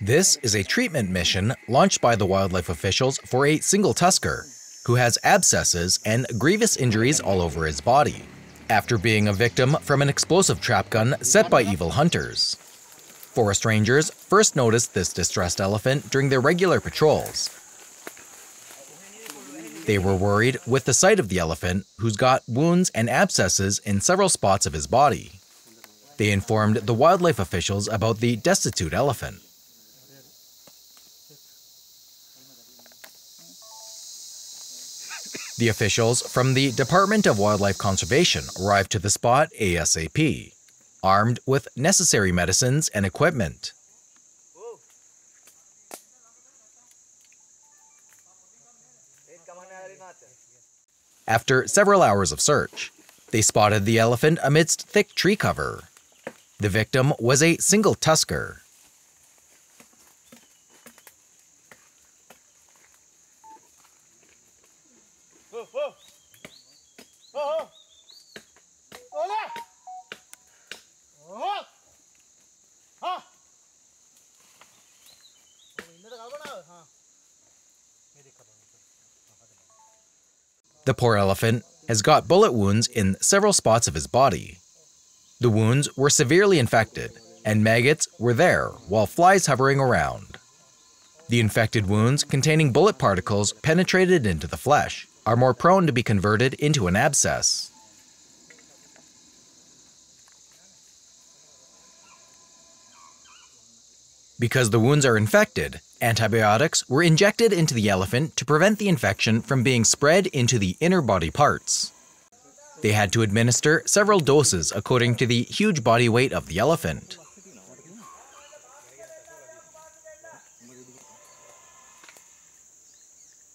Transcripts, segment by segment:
This is a treatment mission launched by the wildlife officials for a single tusker who has abscesses and grievous injuries all over his body after being a victim from an explosive trap gun set by evil hunters. Forest rangers first noticed this distressed elephant during their regular patrols. They were worried with the sight of the elephant, who's got wounds and abscesses in several spots of his body. They informed the wildlife officials about the destitute elephant. The officials from the Department of Wildlife Conservation arrived to the spot ASAP, armed with necessary medicines and equipment. After several hours of search, they spotted the elephant amidst thick tree cover. The victim was a single tusker. The poor elephant has got bullet wounds in several spots of his body. The wounds were severely infected, and maggots were there while flies hovering around. The infected wounds containing bullet particles penetrated into the flesh are more prone to be converted into an abscess. Because the wounds are infected, antibiotics were injected into the elephant to prevent the infection from being spread into the inner body parts. They had to administer several doses according to the huge body weight of the elephant.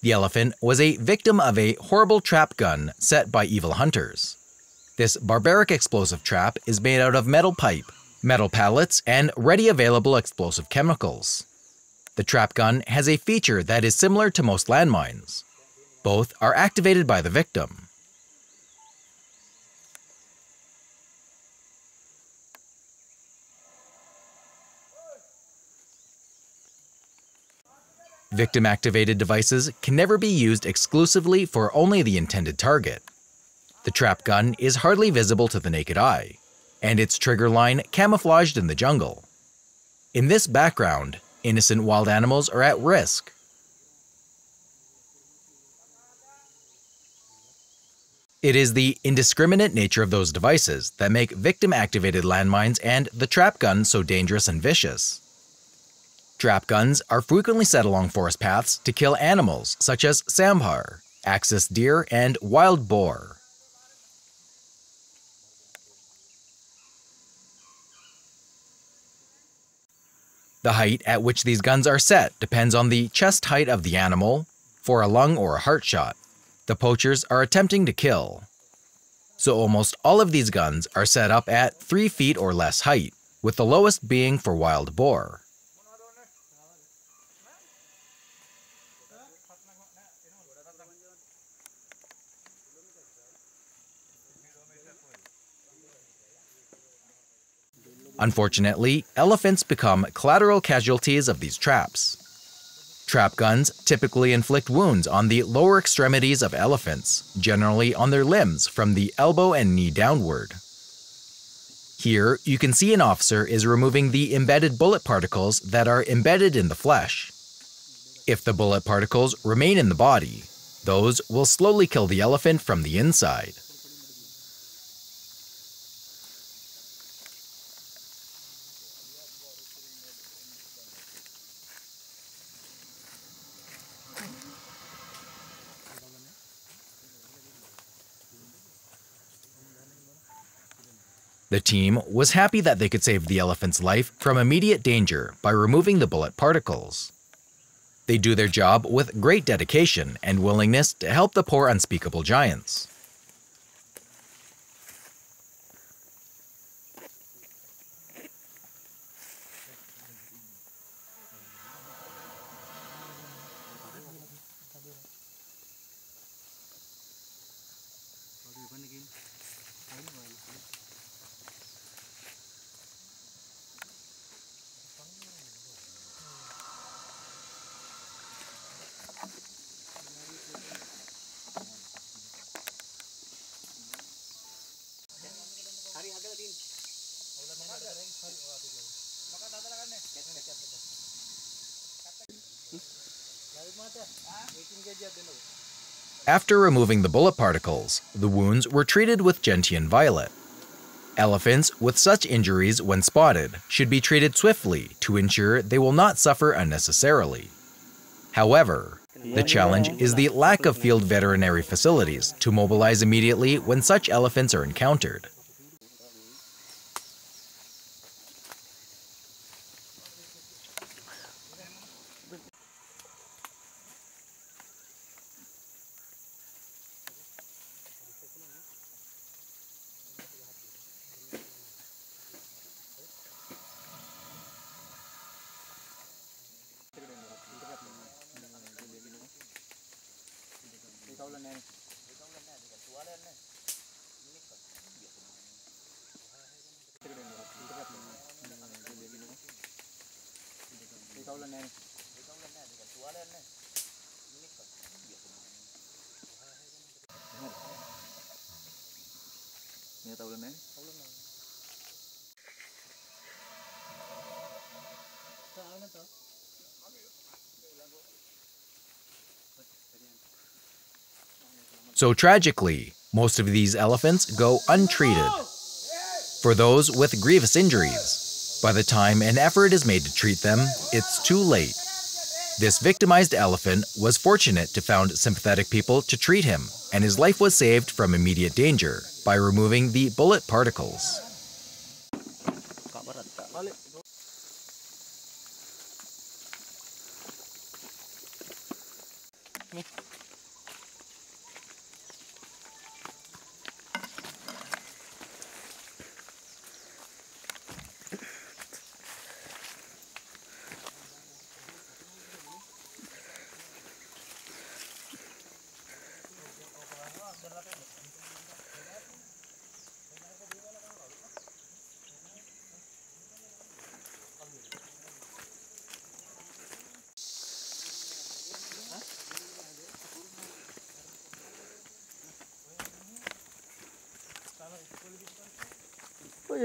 The elephant was a victim of a horrible trap gun set by evil hunters. This barbaric explosive trap is made out of metal pipe, metal pallets, and ready available explosive chemicals. The trap gun has a feature that is similar to most landmines. Both are activated by the victim. Victim-activated devices can never be used exclusively for only the intended target. The trap gun is hardly visible to the naked eye, and its trigger line camouflaged in the jungle. In this background, innocent wild animals are at risk. It is the indiscriminate nature of those devices that make victim-activated landmines and the trap gun so dangerous and vicious. Trap guns are frequently set along forest paths to kill animals such as sambar, axis deer, and wild boar. The height at which these guns are set depends on the chest height of the animal, for a lung or a heart shot, the poachers are attempting to kill. So almost all of these guns are set up at 3 feet or less height, with the lowest being for wild boar. Unfortunately, elephants become collateral casualties of these traps. Trap guns typically inflict wounds on the lower extremities of elephants, generally on their limbs from the elbow and knee downward. Here, you can see an officer is removing the embedded bullet particles that are embedded in the flesh. If the bullet particles remain in the body, those will slowly kill the elephant from the inside. The team was happy that they could save the elephant's life from immediate danger by removing the bullet particles. They do their job with great dedication and willingness to help the poor unspeakable giants. After removing the bullet particles, the wounds were treated with gentian violet. Elephants with such injuries when spotted should be treated swiftly to ensure they will not suffer unnecessarily. However, the challenge is the lack of field veterinary facilities to mobilize immediately when such elephants are encountered. ulan na yan. Ikaw ulan na, di ka tuwala yan na. Init pa. Ikaw ulan na yan. Ikaw ulan na, di ka tuwala yan na. Init pa. Ini tahu ulan na yan? Ulan na yan. Saan na to? So tragically, most of these elephants go untreated. For those with grievous injuries, by the time an effort is made to treat them, it's too late. This victimized elephant was fortunate to found sympathetic people to treat him, and his life was saved from immediate danger by removing the bullet particles.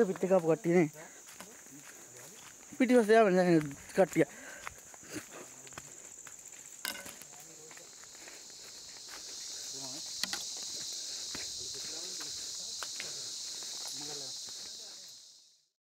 पिट्टी काप काटिए नहीं पिट्टी बस यार मैंने काट दिया